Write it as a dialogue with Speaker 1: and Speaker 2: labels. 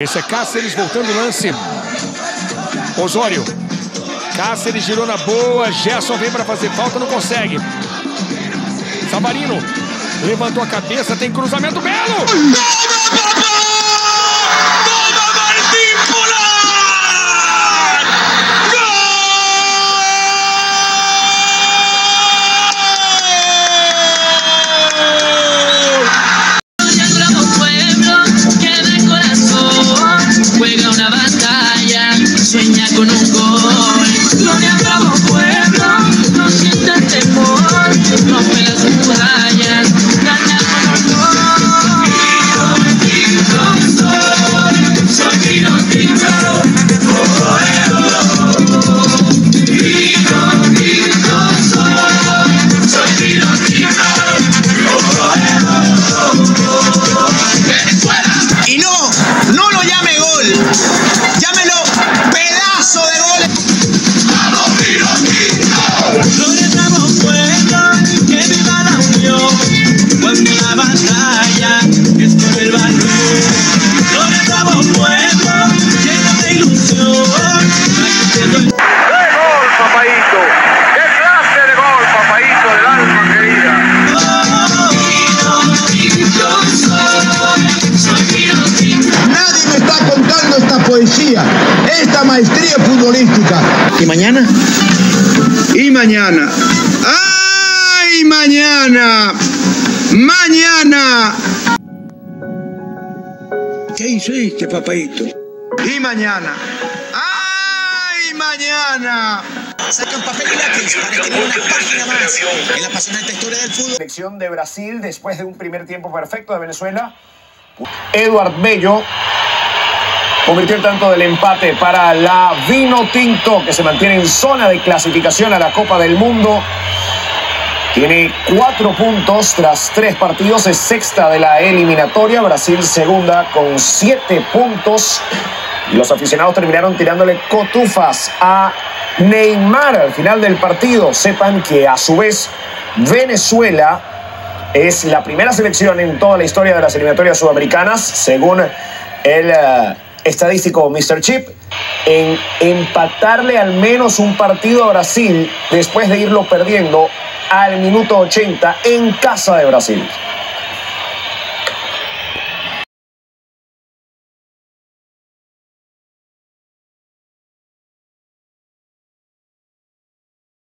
Speaker 1: Esse é Cáceres voltando o lance. Osório. Cáceres girou na boa. Gerson vem para fazer falta, não consegue. Savarino levantou a cabeça, tem cruzamento belo.
Speaker 2: Con un gol. Gloria Bravo Pueblo, no siente temor, rompe las murallas, gana con. Soy, soy oh, eh, oh. Soy, soy oh, eh, oh. Venezuela.
Speaker 3: Y no, no lo llame gol.
Speaker 2: Es por el valor. Gloria Bravo Pueblo, lleno de ilusión, haciendo el
Speaker 4: ¡Qué gol, papaito! ¡Qué clase de gol, papaito del alma querida!
Speaker 3: Nadie me está contando esta poesía, esta maestría futbolística. ¿Y mañana? Y mañana. ¡Ay, mañana! ¡Mañana! ¿Qué hiciste, papaito? Y mañana. ¡Ay, mañana!
Speaker 5: Sacan papel y lápiz para escribir una página más en la apasionante historia del fútbol.
Speaker 6: selección de Brasil después de un primer tiempo perfecto de Venezuela. Eduard Bello convirtió el tanto del empate para la Vino Tinto que se mantiene en zona de clasificación a la Copa del Mundo. Tiene cuatro puntos tras tres partidos, es sexta de la eliminatoria. Brasil segunda con siete puntos. Los aficionados terminaron tirándole cotufas a Neymar al final del partido. Sepan que a su vez Venezuela es la primera selección en toda la historia de las eliminatorias sudamericanas, según el eh, estadístico Mr. Chip, en empatarle al menos un partido a Brasil después de irlo perdiendo al minuto 80 en casa de Brasil.